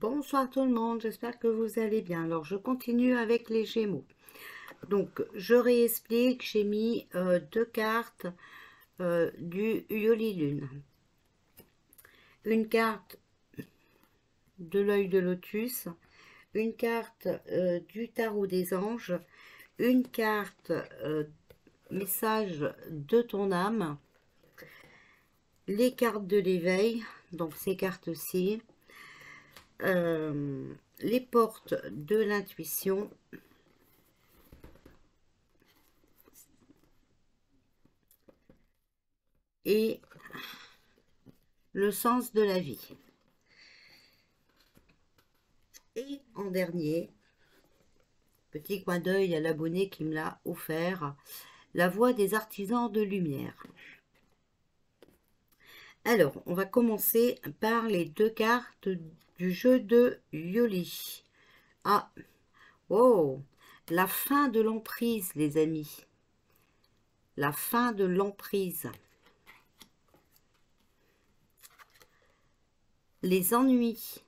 Bonsoir tout le monde, j'espère que vous allez bien. Alors je continue avec les Gémeaux. Donc je réexplique, j'ai mis euh, deux cartes euh, du Yoli Lune. Une carte de l'œil de lotus, une carte euh, du tarot des anges, une carte message de ton âme, les cartes de l'éveil, donc ces cartes-ci, euh, les portes de l'intuition. Et le sens de la vie. Et en dernier, petit coin d'œil à l'abonné qui me l'a offert, la voix des artisans de lumière. Alors, on va commencer par les deux cartes du jeu de Yoli. Ah, oh, la fin de l'emprise, les amis. La fin de l'emprise. Les ennuis.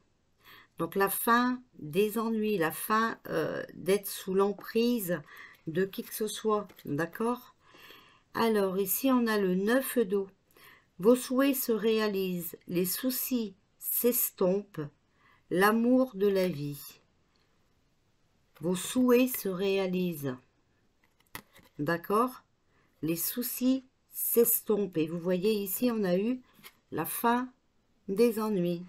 Donc la fin des ennuis, la fin euh, d'être sous l'emprise de qui que ce soit, d'accord? Alors ici on a le 9 d'eau. Vos souhaits se réalisent, les soucis s'estompent, l'amour de la vie. Vos souhaits se réalisent. D'accord? Les soucis s'estompent. Et vous voyez ici, on a eu la fin des ennuis.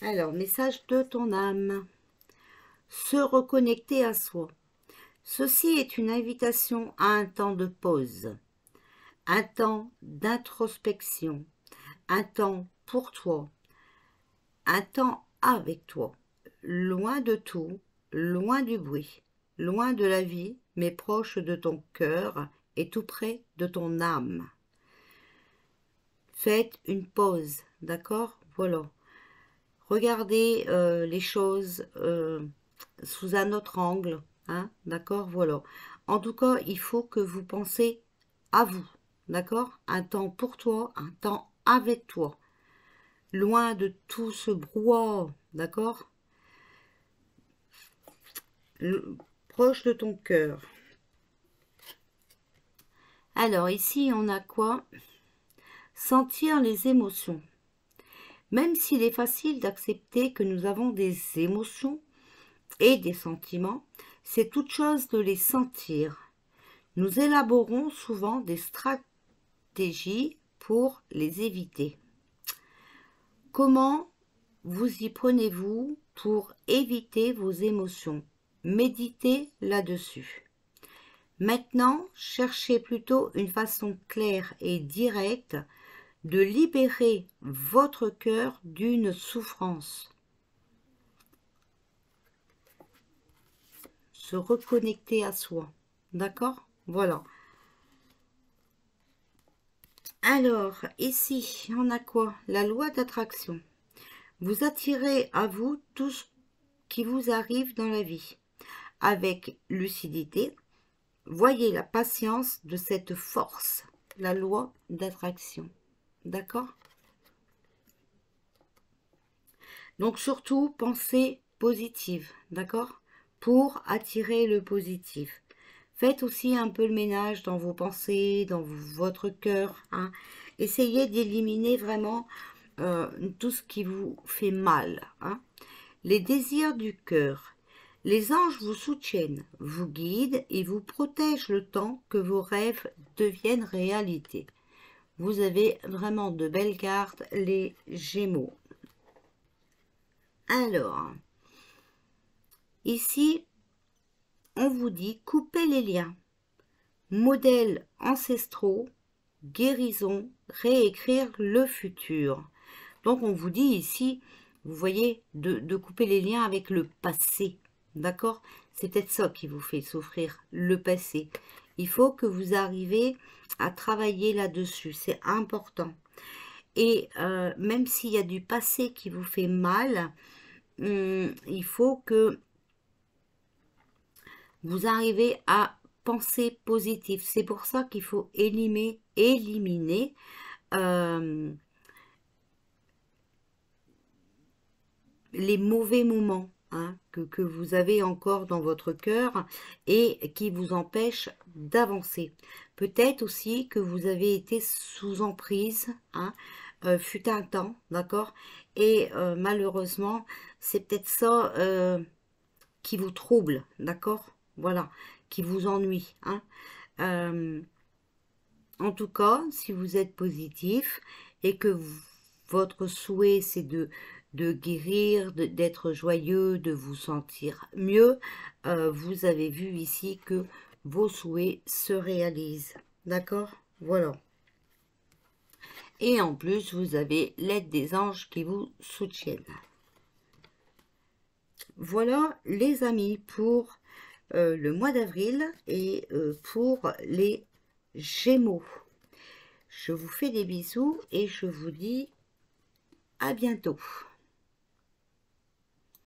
Alors, message de ton âme. Se reconnecter à soi. Ceci est une invitation à un temps de pause, un temps d'introspection, un temps pour toi, un temps avec toi, loin de tout, loin du bruit, loin de la vie, mais proche de ton cœur et tout près de ton âme. Faites une pause, d'accord? Voilà. Regardez euh, les choses euh, sous un autre angle, hein d'accord? Voilà. En tout cas, il faut que vous pensez à vous, d'accord? Un temps pour toi, un temps avec toi loin de tout ce brouhaha, d'accord? Proche de ton cœur. Alors ici, on a quoi? Sentir les émotions. Même s'il est facile d'accepter que nous avons des émotions et des sentiments, c'est toute chose de les sentir. Nous élaborons souvent des stratégies pour les éviter. Comment vous y prenez-vous pour éviter vos émotions? Méditez là-dessus. Maintenant, cherchez plutôt une façon claire et directe de libérer votre cœur d'une souffrance. Se reconnecter à soi. D'accord? Voilà. Alors, ici, on a quoi? La loi d'attraction. Vous attirez à vous tout ce qui vous arrive dans la vie. Avec lucidité, voyez la patience de cette force, la loi d'attraction. D'accord? Donc surtout, pensez positive, d'accord? Pour attirer le positif. Faites aussi un peu le ménage dans vos pensées, dans votre cœur. Hein. Essayez d'éliminer vraiment euh, tout ce qui vous fait mal. Hein. Les désirs du cœur. Les anges vous soutiennent, vous guident et vous protègent le temps que vos rêves deviennent réalité. Vous avez vraiment de belles cartes, les Gémeaux. Alors, ici, on vous dit couper les liens. Modèles ancestraux, guérison, réécrire le futur. Donc on vous dit ici, vous voyez, de, couper les liens avec le passé. D'accord? C'est peut-être ça qui vous fait souffrir, le passé. Il faut que vous arrivez à travailler là-dessus. C'est important. Et euh, même s'il y a du passé qui vous fait mal, hum, il faut que vous arrivez à penser positif. C'est pour ça qu'il faut éliminer, éliminer euh, les mauvais moments hein, que, que, vous avez encore dans votre cœur et qui vous empêchent d'avancer. Peut-être aussi que vous avez été sous emprise, hein, euh, fut un temps, d'accord? Et euh, malheureusement, c'est peut-être ça qui vous trouble, d'accord? Voilà, qui vous ennuie. Hein en tout cas, si vous êtes positif et que votre souhait c'est de, de guérir, d'être joyeux, de vous sentir mieux, vous avez vu ici que vos souhaits se réalisent. D'accord? Voilà. Et en plus, vous avez l'aide des anges qui vous soutiennent. Voilà les amis pour euh, le mois d'avril et euh, pour les Gémeaux. Je vous fais des bisous et je vous dis à bientôt.